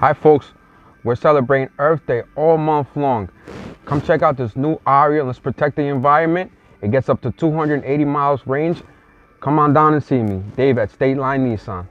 Hi folks, we're celebrating Earth Day all month long. Come check out this new Ariya. Let's protect the environment. It gets up to 280 miles range. Come on down and see me, Dave at Stateline Nissan.